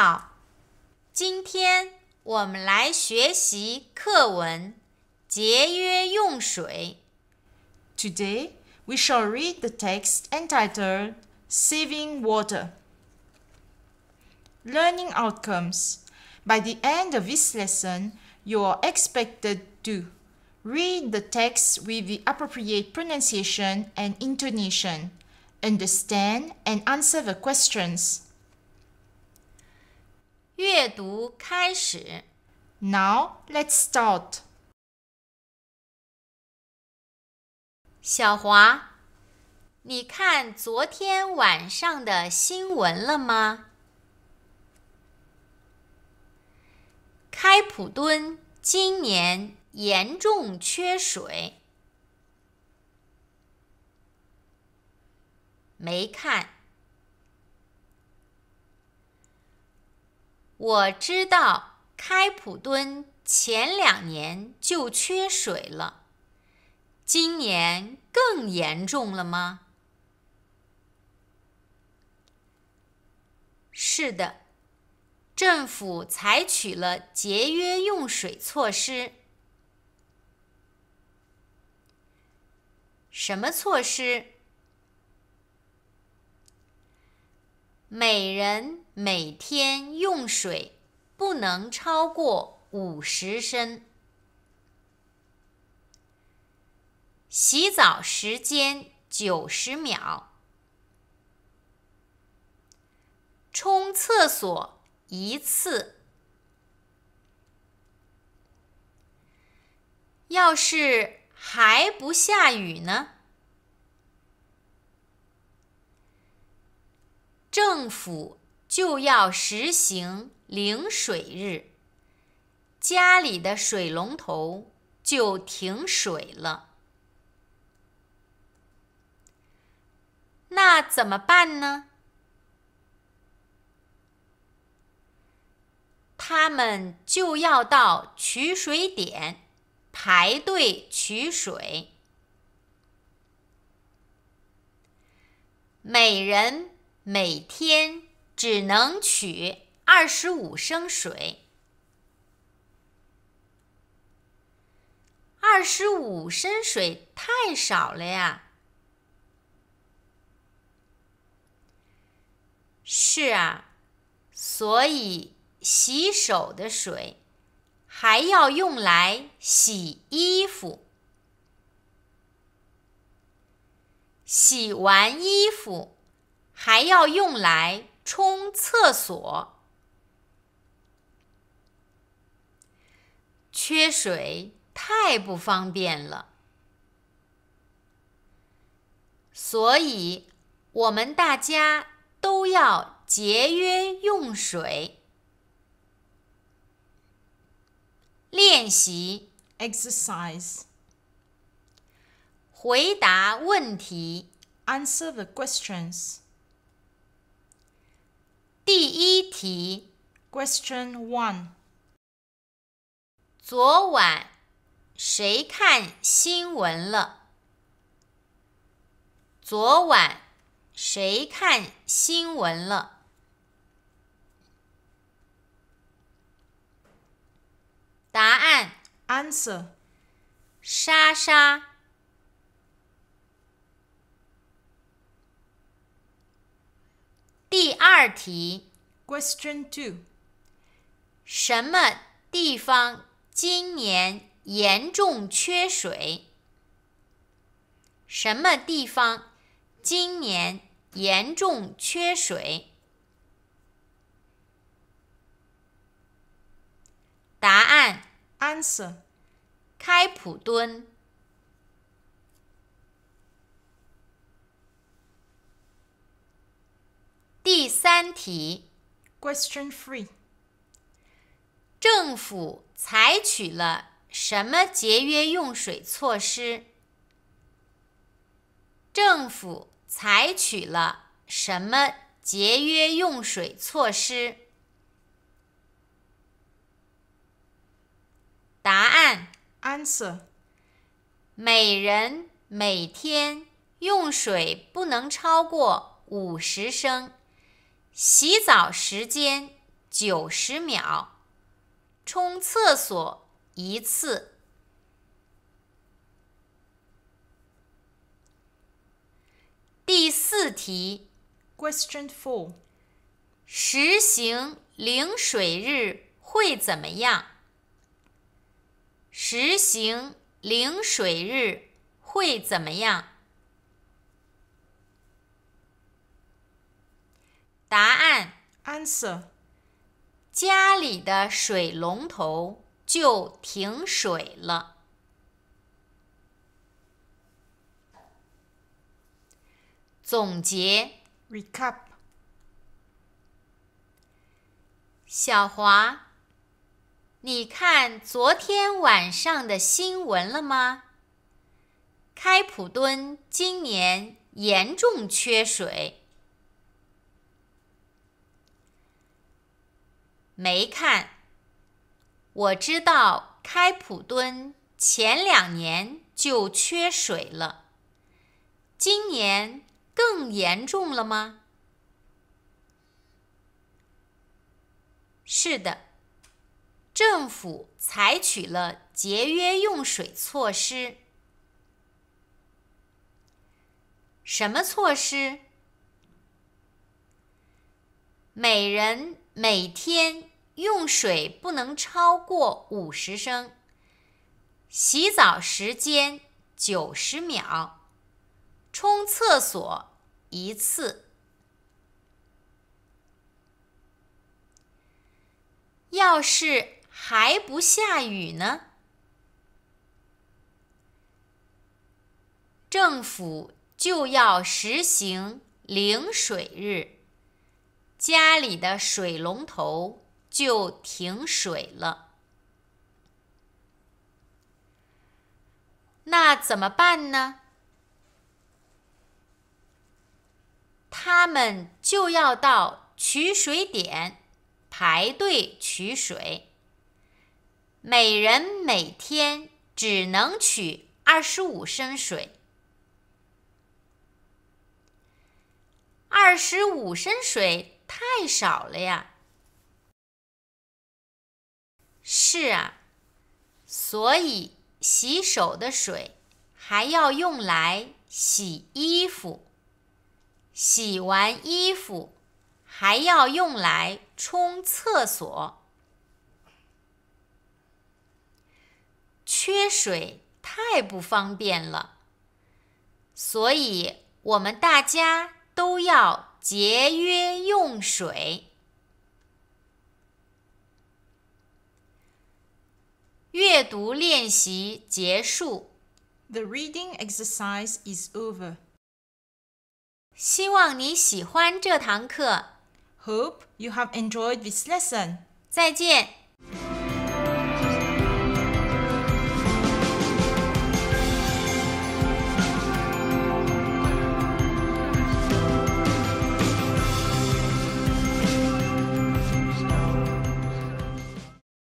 你好，今天我们来学习课文《节约用水》。 Today, we shall read the text entitled Saving Water. Learning Outcomes. By the end of this lesson, you are expected to read the text with the appropriate pronunciation and intonation, understand and answer the questions. 阅读开始。Now, let's start. 小华，你看昨天晚上的新闻了吗？开普敦今年严重缺水。没看。我知道开普敦前两年就缺水了，今年更严重了吗？是的，政府采取了节约用水措施。什么措施？每人每天用水不能超过五十升。洗澡时间九十秒。冲厕所一次。要是还不下雨呢？政府就要实行零水日，家里的水龙头就停水了。那怎么办呢？他们就要到取水点排队取水，每人。每天只能取二十五升水，二十五升水太少了呀。是啊，所以洗手的水还要用来洗衣服，洗完衣服。还要用来冲厕所，缺水太不方便了，所以我们大家都要节约用水。练习 Exercise. 回答问题。Answer the questions. 第一题 Question One 昨晚谁看新闻了？昨晚谁看新闻了？答案 Answer. 莎莎。第二题 Question Two，什么地方今年严重缺水？什么地方今年严重缺水？答案 Answer. 开普敦。第三题。Question three 政府采取了什么节约用水措施？政府采取了什么节约用水措施？答案：Answer. 每人每天用水不能超过五十升，洗澡时间九十秒，冲厕所一次。第四题，Question Four，实行零水日会怎么样？实行零水日会怎么样？答案：Answer. 家里的水龙头就停水了。总结。Recap. 小华，你看昨天晚上的新闻了吗？开普敦今年严重缺水。没看。我知道开普敦前两年就缺水了，今年更严重了吗？是的，政府采取了节约用水措施。什么措施？每人每天用水不能超过五十升，洗澡时间九十秒，冲厕所一次。要是还不下雨呢？政府就要实行零水日，家里的水龙头就停水了。那怎么办呢？他们就要到取水点。排队取水，每人每天只能取二十五升水。二十五升水太少了呀！是啊，所以洗手的水还要用来洗衣服，洗完衣服。还要用来冲厕所，缺水太不方便了，所以我们大家都要节约用水。阅读练习结束。 The reading exercise is over. 希望你喜欢这堂课。 Hope you have enjoyed this lesson. 再见。